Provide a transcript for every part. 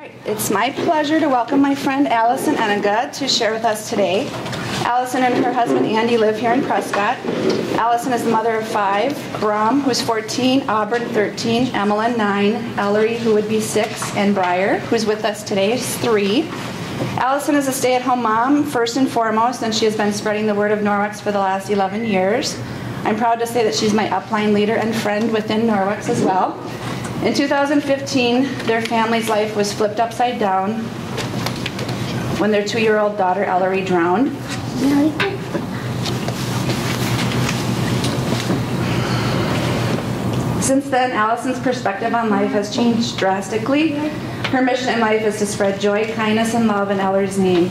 It's my pleasure to welcome my friend Alison Ennenga to share with us today. Alison and her husband Andy live here in Prescott. Alison is the mother of five, Brum, who's 14, Auburn, 13, Emmeline, 9, Ellery, who would be 6, and Briar, who's with us today, is 3. Alison is a stay-at-home mom, first and foremost, and she has been spreading the word of Norwex for the last 11 years. I'm proud to say that she's my upline leader and friend within Norwex as well. In 2015, their family's life was flipped upside down when their two-year-old daughter Ellery drowned. Since then, Alison's perspective on life has changed drastically. Her mission in life is to spread joy, kindness, and love in Ellery's name.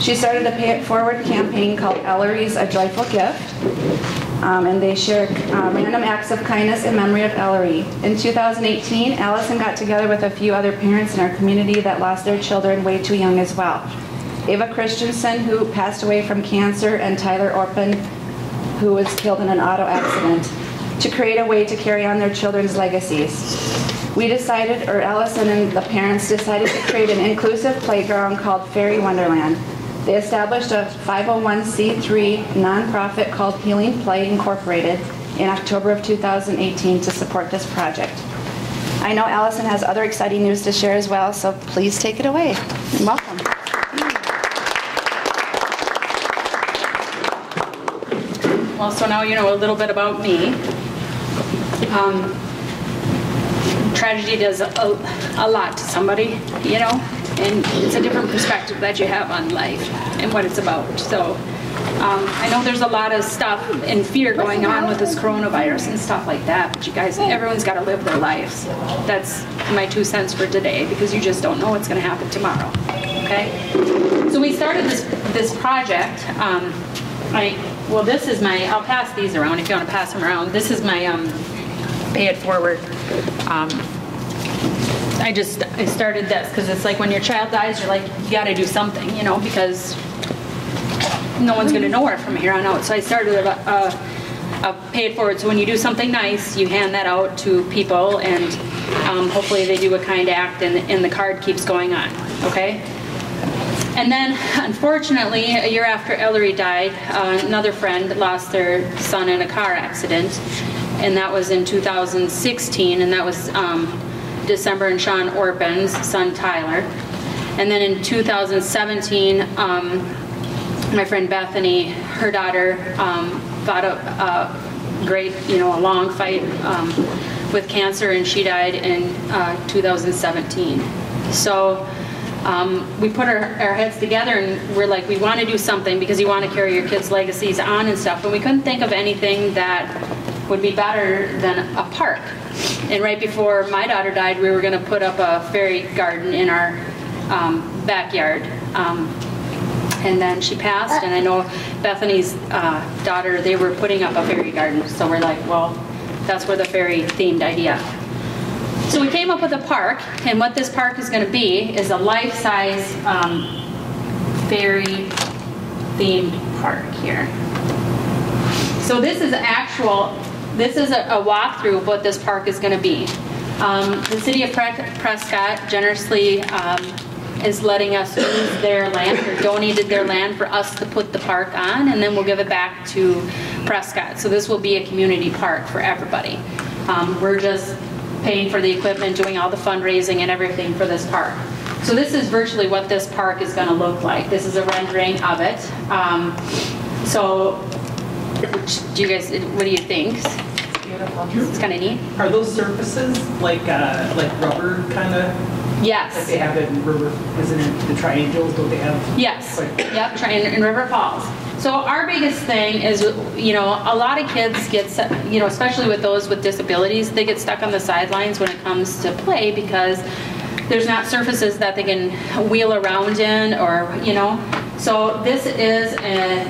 She started a Pay It Forward campaign called Ellery's A Joyful Gift, um, and they share uh, random acts of kindness in memory of Ellery. In 2018, Alison got together with a few other parents in our community that lost their children way too young as well. Ava Christensen, who passed away from cancer, and Tyler Orpin, who was killed in an auto accident, to create a way to carry on their children's legacies. We decided, or Alison and the parents decided to create an inclusive playground called Fairy Wonderland. They established a 501c3 nonprofit called Healing Play Incorporated in October of 2018 to support this project. I know Alison has other exciting news to share as well, so please take it away. Welcome. Well, so now you know a little bit about me. Um, tragedy does a, a lot to somebody, you know, and it's a different perspective that you have on life and what it's about. So um, I know there's a lot of stuff and fear going on with this coronavirus and stuff like that, but you guys, everyone's got to live their lives. That's my two cents for today because you just don't know what's going to happen tomorrow. Okay? So we started this this project. Um, I well, this is my. I'll pass these around if you want to pass them around. This is my um, pay it forward. Um, I just I started this because it's like when your child dies, you're like you got to do something, you know, because no one's going to know her from here on out. So I started a, a, a pay it forward. So when you do something nice, you hand that out to people, and um, hopefully they do a kind act, and, and the card keeps going on. Okay. And then, unfortunately, a year after Ellery died, uh, another friend lost their son in a car accident, and that was in 2016, and that was um, December and Sean Orpin's son Tyler. And then in 2017, um, my friend Bethany, her daughter, um, fought a, a, great, you know, a long fight um, with cancer, and she died in uh, 2017. So um, we put our, our, heads together and we're like, we want to do something because you want to carry your kids' legacies on and stuff. And we couldn't think of anything that would be better than a park. And right before my daughter died, we were going to put up a fairy garden in our um, backyard. And then she passed, and I know Bethany's uh, daughter, they were putting up a fairy garden. So we're like, well, that's where the fairy themed idea so we came up with a park, and what this park is going to be is a life-size um, fairy themed park here. So this is actual, this is a, a walkthrough of what this park is going to be. Um, the city of Prescott generously um, is letting us use their land or donated their land for us to put the park on and then we'll give it back to Prescott. So this will be a community park for everybody. Um, we're just paying for the equipment, doing all the fundraising and everything for this park. So this is virtually what this park is going to look like. This is a rendering of it. Um, so do you guys, what do you think? It's kind of neat. Are those surfaces like uh, like rubber kind of? Yes. Like they have in River, isn't it the triangles? Don't they have? Yes. Like, yep. In, in River Falls. So our biggest thing is, you know, a lot of kids get, you know, especially with those with disabilities, they get stuck on the sidelines when it comes to play because there's not surfaces that they can wheel around in or, you know. So this is a,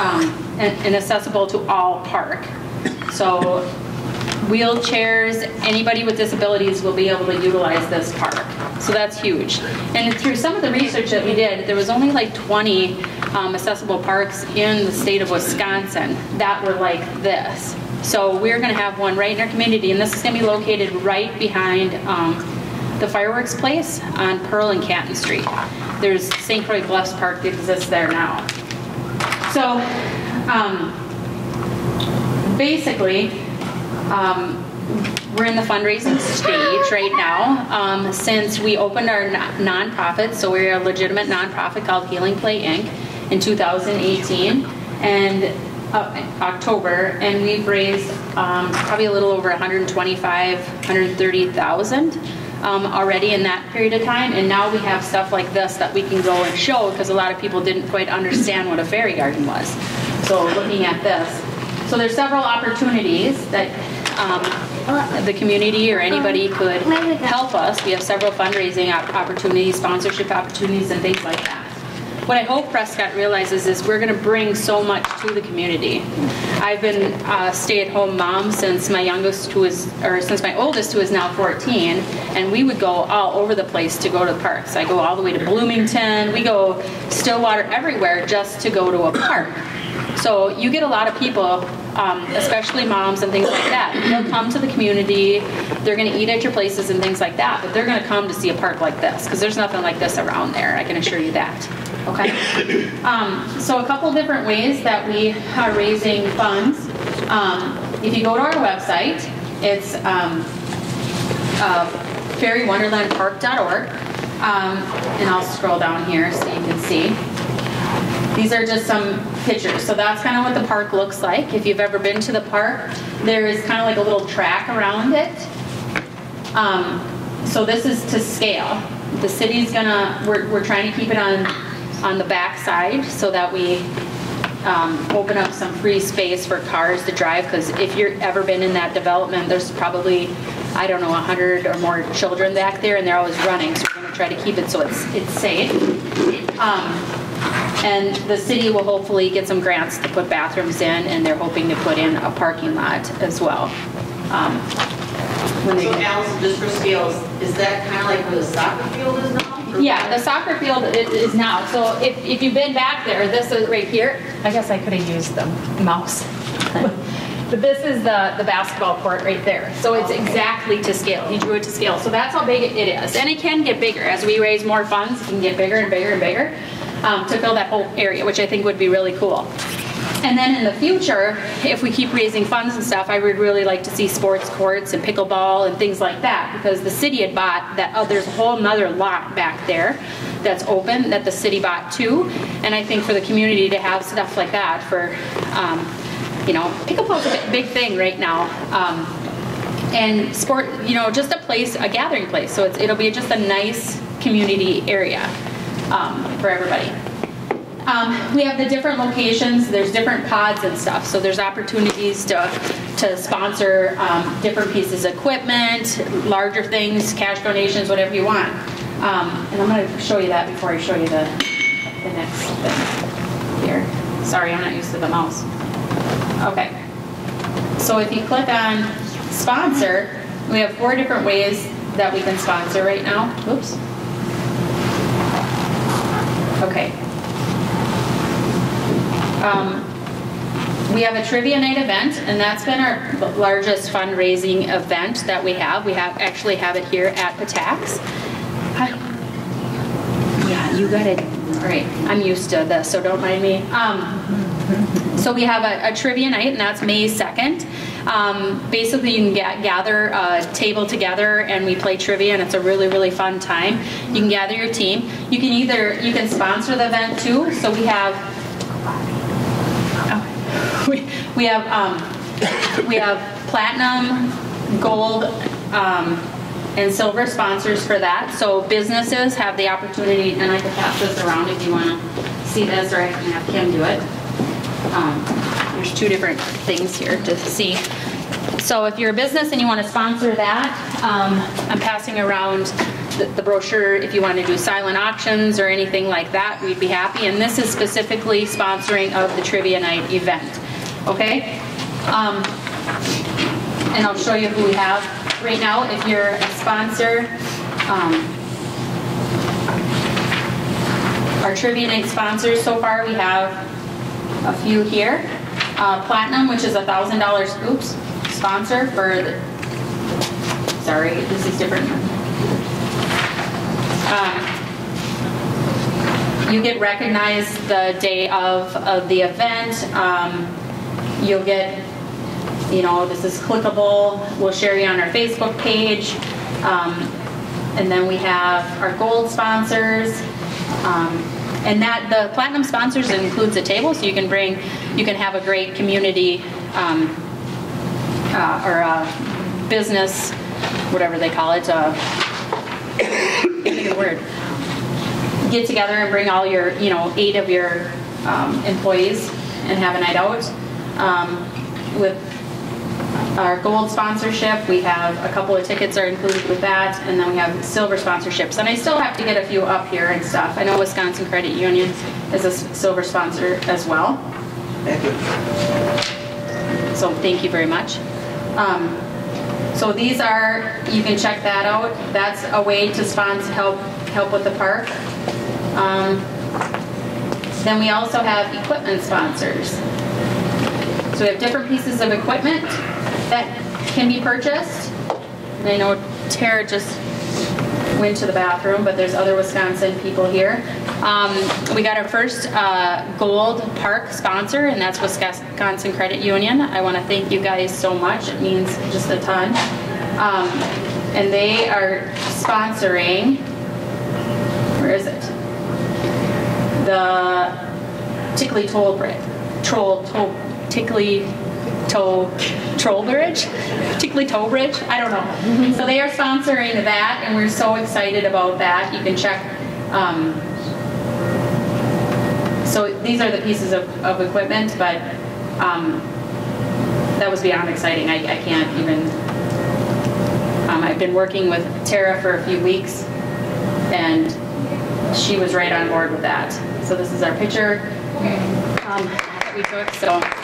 um, an, an accessible to all park. So wheelchairs, anybody with disabilities will be able to utilize this park. So that's huge. And through some of the research that we did, there was only like 20 um, accessible parks in the state of Wisconsin that were like this. So we're going to have one right in our community, and this is going to be located right behind um, the fireworks place on Pearl and Canton Street. There's St. Croix Bluffs Park that exists there now. So, um, basically, um, we're in the fundraising stage right now. Um, since we opened our non- nonprofit, so we're a legitimate nonprofit called Healing Play Inc. in 2018 and uh, October, and we've raised um, probably a little over 125, 130,000 um, already in that period of time. And now we have stuff like this that we can go and show because a lot of people didn't quite understand what a fairy garden was. So looking at this. So there's several opportunities that um, the community or anybody could help us. We have several fundraising op- opportunities, sponsorship opportunities, and things like that. What I hope Prescott realizes is we're going to bring so much to the community. I've been a stay-at-home mom since my youngest, who is, or since my oldest, who is now 14, and we would go all over the place to go to the parks. I go all the way to Bloomington. We go Stillwater, everywhere, just to go to a park. So you get a lot of people, um, especially moms and things like that. They'll come to the community. They're going to eat at your places and things like that. But they're going to come to see a park like this because there's nothing like this around there. I can assure you that. Okay. Um, so a couple different ways that we are raising funds. Um, if you go to our website, it's um, uh, fairywonderlandpark.org. Um, and I'll scroll down here so you can see. These are just some pictures. So that's kind of what the park looks like. If you've ever been to the park, there is kind of like a little track around it. Um, so this is to scale. The city's gonna, we're, we're trying to keep it on, on the back side so that we um, open up some free space for cars to drive, because if you've ever been in that development, there's probably, I don't know, 100 or more children back there, and they're always running, so we're gonna try to keep it so it's, it's safe. Um, and the city will hopefully get some grants to put bathrooms in, and they're hoping to put in a parking lot as well. Um, when they So Alison, just for scales, is that kind of like where the soccer field is now? Yeah, the soccer field is now, so if, if you've been back there, this is right here, I guess I could have used the mouse. But this is the, the basketball court right there, so it's exactly to scale, he drew it to scale, so that's how big it is. And it can get bigger, as we raise more funds, it can get bigger and bigger and bigger um, to fill that whole area, which I think would be really cool. And then in the future, if we keep raising funds and stuff, I would really like to see sports courts and pickleball and things like that because the city had bought that, oh, there's a whole nother lot back there that's open that the city bought too. And I think for the community to have stuff like that for, um, you know, pickleball's a big- thing right now. Um, and sport, you know, just a place, a gathering place. So it'll be just a nice community area um, for everybody. Um, we have the different locations. There's different pods and stuff. So there's opportunities to to sponsor um, different pieces of equipment, larger things, cash donations, whatever you want. Um, and I'm going to show you that before I show you the the next thing here. Sorry, I'm not used to the mouse. Okay. So if you click on sponsor, we have four different ways that we can sponsor right now. Oops. Okay. Um, we have a trivia night event, and that's been our largest fundraising event that we have. We have actually have it here at Patax. Hi. Yeah, you got it. All right, I'm used to this, so don't mind me. Um, so we have a, a trivia night, and that's May 2nd. Um, basically, you can ga- gather a table together, and we play trivia, and it's a really, really fun time. You can gather your team. You can either you can sponsor the event too. So we have oh, we, we have um, we have platinum, gold, um, and silver sponsors for that. So businesses have the opportunity, and I can pass this around if you want to see this, or I can have Kim do it. Um, there's two different things here to see. So if you're a business and you want to sponsor that, um, I'm passing around the, the brochure. If you want to do silent auctions or anything like that, we'd be happy. And this is specifically sponsoring of the trivia night event. Okay? Um, and I'll show you who we have right now. If you're a sponsor, um, our trivia night sponsors so far, we have a few here. Uh, Platinum, which is a thousand dollars, oops, sponsor for, the, sorry, this is different. Um, you get recognized the day of, of the event. Um, you'll get, you know, this is clickable. We'll share you on our Facebook page. Um, and then we have our gold sponsors. Um, and that the platinum sponsors includes a table, so you can bring, you can have a great community um, uh, or a business, whatever they call it. Uh, word get together and bring all your, you know, eight of your um, employees and have a night out. Um, with our gold sponsorship, we have a couple of tickets are included with that, and then we have silver sponsorships. And I still have to get a few up here and stuff. I know Wisconsin Credit Union is a silver sponsor as well. Thank you. So thank you very much. Um, so these are, you can check that out. That's a way to sponsor, help, help with the park. Um, then we also have equipment sponsors. So we have different pieces of equipment that can be purchased. And I know Tara just went to the bathroom, but there's other Wisconsin people here. Um, we got our first uh, gold park sponsor, and that's Wisconsin Credit Union. I want to thank you guys so much. It means just a ton. Um, and they are sponsoring, where is it? The Tickley Toll Bridge. Troll, toll, Tickley Toll, Troll Bridge? particularly Toll Bridge? I don't know. So they are sponsoring that, and we're so excited about that. You can check. Um, so these are the pieces of, of equipment, but um, that was beyond exciting. I, I can't even. Um, I've been working with Tara for a few weeks, and she was right on board with that. So this is our picture um, that we took. So.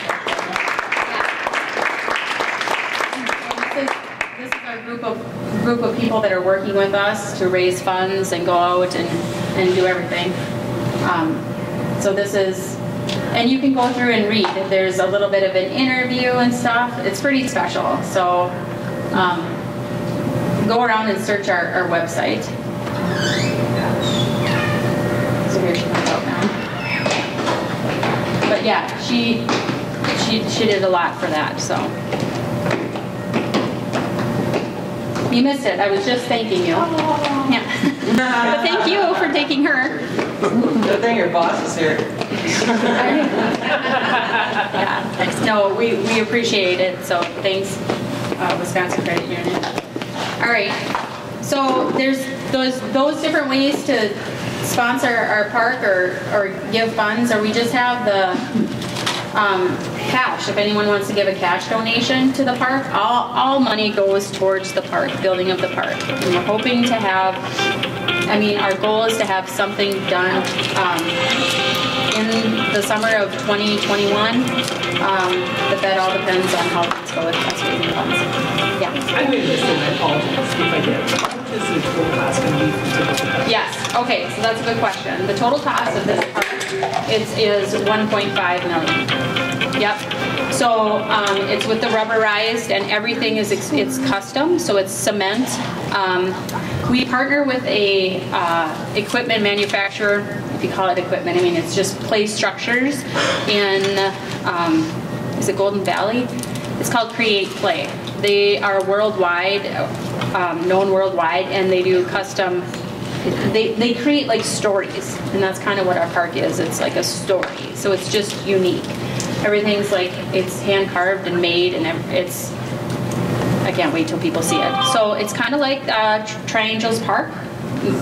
Group of group of people that are working with us to raise funds and go out and, and do everything. Um, so this is, and you can go through and read. There's a little bit of an interview and stuff. It's pretty special. So um, go around and search our, our website. So here she comes out now. But yeah, she she she did a lot for that. So you missed it. I was just thanking you. Yeah. but thank you for taking her. Good thing your boss is here. Yeah. No, we, we appreciate it. So thanks, uh, Wisconsin Credit Union. All right. So there's those those different ways to sponsor our park or or give funds, or we just have the um, cash. If anyone wants to give a cash donation to the park, all all money goes towards the park, building of the park. And we're hoping to have. I mean, our goal is to have something done. Um, in the summer of 2021, um, but that all depends on how things go with raising funds. Yeah. I have missed it, I apologize if I did. Is the total cost going to be? Yes. Okay. So that's a good question. The total cost of this park is is 1.5 million. Yep. So um, it's with the rubberized and everything is it's custom. So it's cement. Um, we partner with a uh, equipment manufacturer. If you call it equipment, I mean it's just play structures in um, is it Golden Valley? It's called Create Play. They are worldwide, um, known worldwide, and they do custom they, they create like stories and that's kind of what our park is. It's like a story. So it's just unique. Everything's like it's hand carved and made and it's i can't wait till people see it. So it's kind of like uh, Tr- triangles park.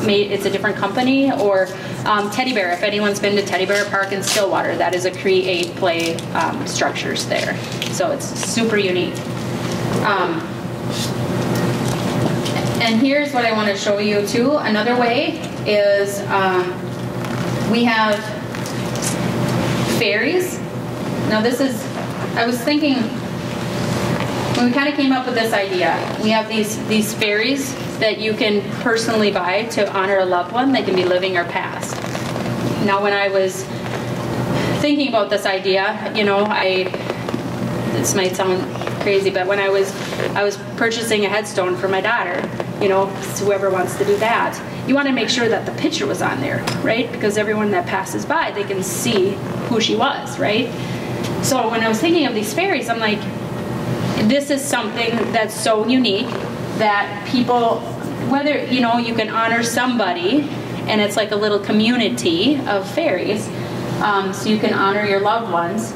Made it's a different company or um, teddy bear. If anyone's been to teddy bear park in stillwater that is a create play um, structures there. So it's super unique. Um, and here's what I want to show you too. Another way is um, we have fairies. Now this is, I was thinking, when we kind of came up with this idea, we have these, these fairies that you can personally buy to honor a loved one. They can be living or past. Now when I was thinking about this idea, you know, I, this might sound crazy, but when I was I was purchasing a headstone for my daughter, you know, whoever wants to do that, you want to make sure that the picture was on there, right? Because everyone that passes by, they can see who she was, right? So when I was thinking of these fairies, I'm like, this is something that's so unique that people, whether, you know, you can honor somebody and it's like a little community of fairies, um, so you can honor your loved ones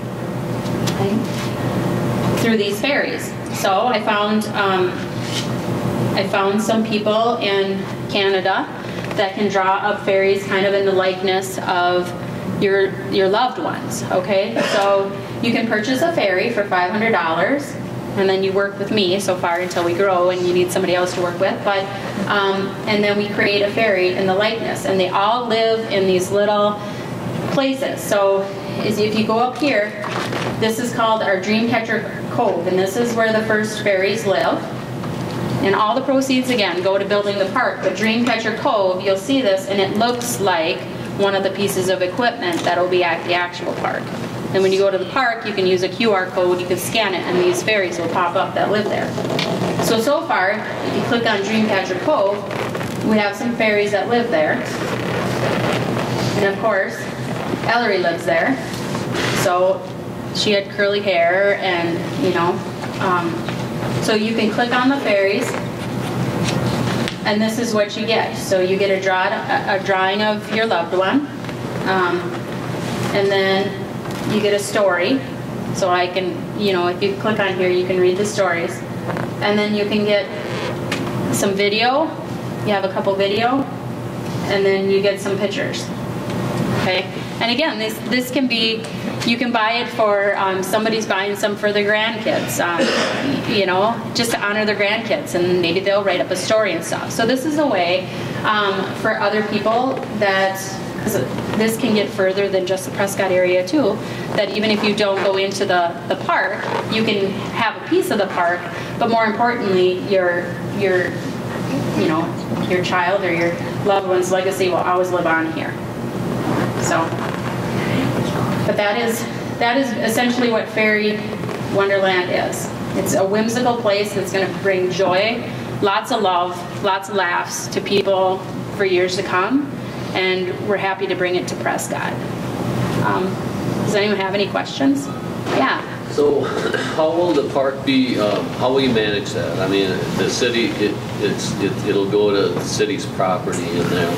through these fairies. So I found, um, I found some people in Canada that can draw up fairies kind of in the likeness of your your loved ones. Okay, so you can purchase a fairy for five hundred dollars, and then you work with me so far until we grow and you need somebody else to work with. But um, and then we create a fairy in the likeness, and they all live in these little places. So if you go up here, this is called our Dreamcatcher Cove, and this is where the first fairies live. And all the proceeds, again, go to building the park. But Dreamcatcher Cove, you'll see this, and it looks like one of the pieces of equipment that'll be at the actual park. And when you go to the park, you can use a QR code, you can scan it, and these fairies will pop up that live there. So, so far, if you click on Dreamcatcher Cove, we have some fairies that live there. And of course, Ellery lives there. So she had curly hair and, you know, um, so you can click on the fairies and this is what you get. So you get a, draw, a, drawing of your loved one um, and then you get a story. So I can, you know, if you click on here, you can read the stories. And then you can get some video. You have a couple video. And then you get some pictures. Okay? And again, this, this can be, you can buy it for, um, somebody's buying some for their grandkids, um, you know, just to honor their grandkids, and maybe they'll write up a story and stuff. So this is a way um, for other people that, this can get further than just the Prescott area too, that even if you don't go into the, the park, you can have a piece of the park, but more importantly, your, your, you know, your child or your loved one's legacy will always live on here. So, but that is that is essentially what Fairy Wonderland is. It's a whimsical place that's going to bring joy, lots of love, lots of laughs to people for years to come, and we're happy to bring it to Prescott. Um, does anyone have any questions? Yeah. So how will the park be, um, how will you manage that? I mean, the city, it, it's, it- it'll go to the city's property in there.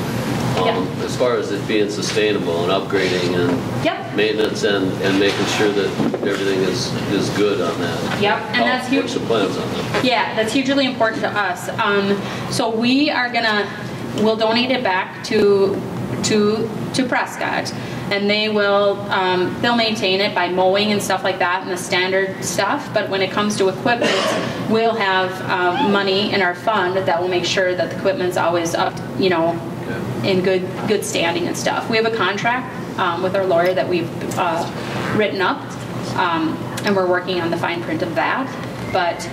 Um, As far as it being sustainable and upgrading and Yep. maintenance and, and making sure that everything is, is good on that. Yep, and How- that's huge. What's the plans on that? Yeah, that's hugely important to us. Um, so we are gonna, we'll donate it back to, to, to Prescott. And they will, um, they'll maintain it by mowing and stuff like that and the standard stuff. But when it comes to equipment, we'll have, um, money in our fund that will make sure that the equipment's always up, you know, in good, good standing and stuff. We have a contract, um, with our lawyer that we've, uh, written up. Um, and we're working on the fine print of that. But,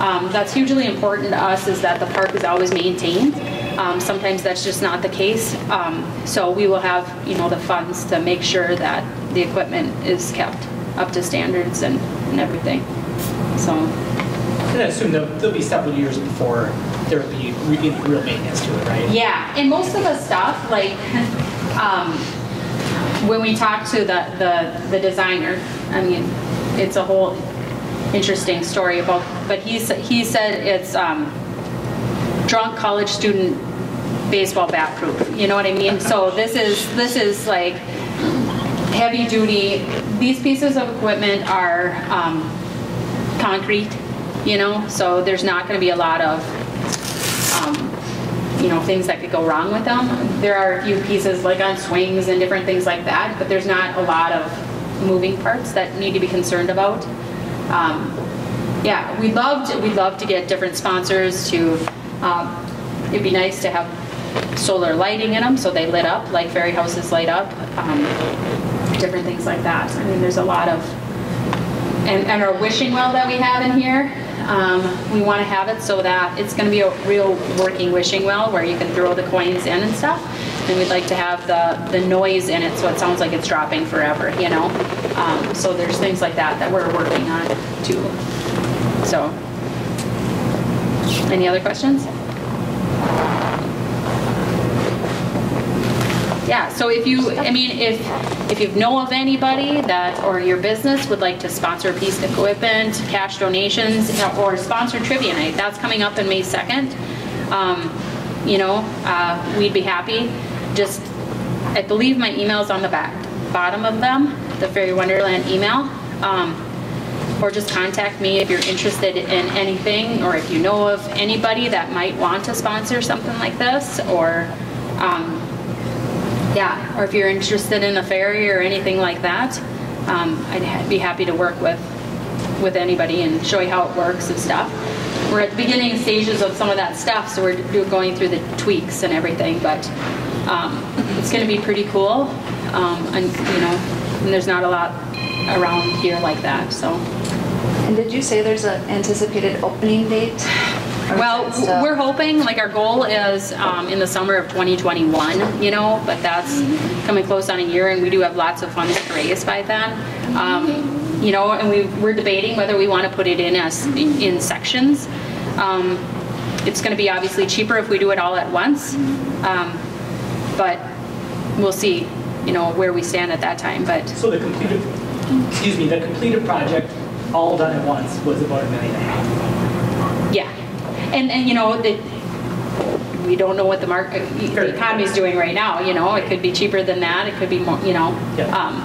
um, that's hugely important to us is that the park is always maintained. Um, sometimes that's just not the case. Um, so we will have, you know, the funds to make sure that the equipment is kept up to standards and, and everything. So, And I assume there'll, there'll be several years before there will be real maintenance to it, right? yeah, and most of the stuff, like, um, when we talk to the, the, the designer, I mean, it's a whole interesting story about, but he said, he said it's, um, drunk college student baseball bat proof. You know what I mean? So this is this is like heavy duty. These pieces of equipment are um, concrete. You know, so there's not going to be a lot of um, you know things that could go wrong with them. There are a few pieces like on swings and different things like that, but there's not a lot of moving parts that need to be concerned about. Um, yeah, we'd love to, we'd love to get different sponsors to, um, it'd be nice to have solar lighting in them so they lit up, like fairy houses light up, um, different things like that. I mean, there's a lot of, and, and our wishing well that we have in here, um, we want to have it so that it's going to be a real working wishing well where you can throw the coins in and stuff. And we'd like to have the, the noise in it so it sounds like it's dropping forever, you know? Um, so there's things like that that we're working on too. So, any other questions? Yeah, so if you, I mean, if, if you know of anybody that, or your business would like to sponsor a piece of equipment, cash donations, or sponsor trivia night, that's coming up in May 2nd. Um, You know, uh, we'd be happy. Just, I believe my email's on the back, bottom of them, the Fairy Wonderland email. Um, Or just contact me if you're interested in anything, or if you know of anybody that might want to sponsor something like this, or, um, yeah, or if you're interested in a fairy or anything like that, um, I'd ha- be happy to work with, with anybody and show you how it works and stuff. We're at the beginning stages of some of that stuff, so we're going through the tweaks and everything, but um, it's gonna be pretty cool. Um, And, you know, and there's not a lot around here like that, so. And did you say there's an anticipated opening date? Or is Well, that we're hoping, like, our goal is um, in the summer of 2021, you know, but that's coming close on a year, and we do have lots of funds to raise by then. Um, You know, and we, we're debating whether we want to put it in as, in sections. Um, It's going to be obviously cheaper if we do it all at once, Um, but we'll see, you know, where we stand at that time, but, So the completed, excuse me, the completed project, all done at once, was about a million and a half. Yeah, and, and you know, the, we don't know what the market, the economy is doing right now, you know, it could be cheaper than that, it could be more, you know. Yeah. Um,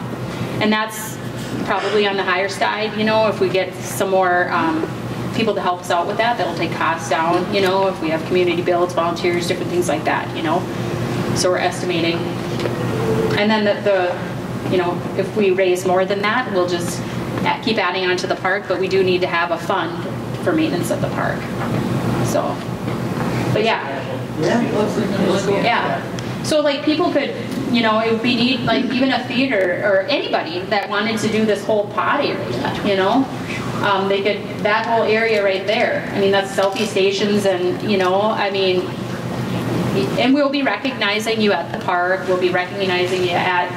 And that's probably on the higher side, you know, if we get some more, um, people to help us out with that, that'll take costs down, you know, if we have community builds, volunteers, different things like that, you know. So we're estimating. And then the, the, you know, if we raise more than that, we'll just keep adding on to the park, but we do need to have a fund for maintenance of the park. So, but yeah, yeah. So like people could, you know, it would be neat, like even a theater or anybody that wanted to do this whole pod area, you know? Um, they could, that whole area right there, I mean, that's selfie stations and, you know, I mean, and we'll be recognizing you at the park, we'll be recognizing you at,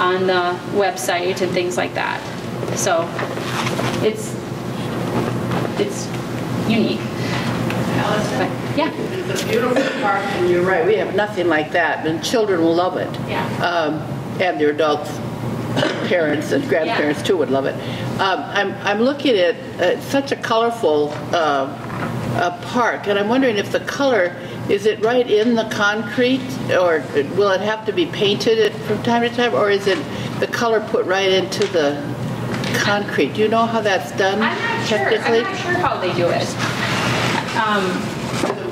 on the website and things like that. So, it's, it's unique, but, Alison, yeah. it's a beautiful park, and you're right, we have nothing like that, and children will love it. Yeah. Um, And their adults, parents and grandparents too would love it. Um, I'm, I'm looking at uh, such a colorful uh, uh, park, and I'm wondering if the color, is it right in the concrete, or will it have to be painted from time to time, or is it the color put right into the concrete? Do you know how that's done I'm not sure, technically? I'm not sure how they do it. Um,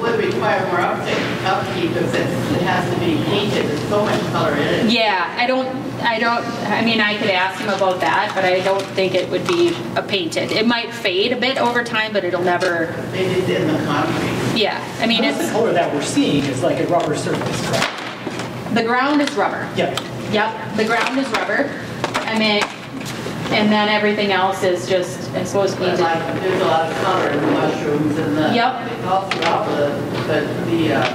would require more upkeep, upkeep if it, it has to be painted, there's so much color in it. Yeah, I don't, I don't, I mean, I could ask him about that, but I don't think it would be a painted. It might fade a bit over time, but it'll never, It is in the concrete. yeah, I mean, The it's, color that we're seeing is like a rubber surface, correct? the ground is rubber. Yeah. Yep, the ground is rubber. I mean, and then everything else is just, I suppose, But painted. like, there's a lot of color in the mushrooms and the. Yep. All throughout the, the, the, um,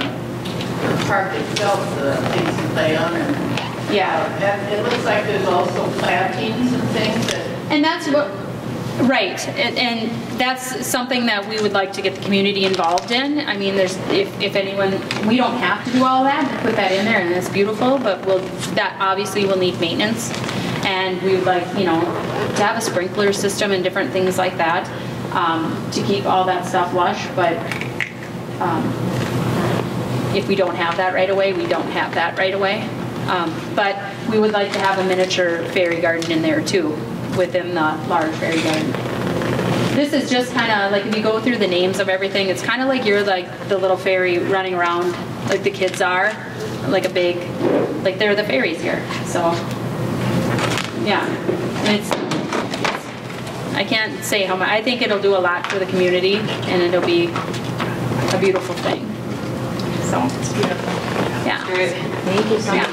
the park itself, the things to play on and. Yeah. And it looks like there's also plantings and things that, And that's what, right, and, and that's something that we would like to get the community involved in. I mean, there's, if, if anyone, we don't have to do all that, and put that in there, and it's beautiful, but we'll, that obviously will need maintenance. And we would like, you know, to have a sprinkler system and different things like that, um, to keep all that stuff lush, but, um, if we don't have that right away, we don't have that right away. Um, But we would like to have a miniature fairy garden in there too, within the large fairy garden. This is just kind of, like, if you go through the names of everything, it's kind of like you're like the little fairy running around, like the kids are, like a big, like they're the fairies here, so. Yeah, And it's, I can't say how much, I think it'll do a lot for the community, and it'll be a beautiful thing. So, yeah. Thank you so Yeah. much.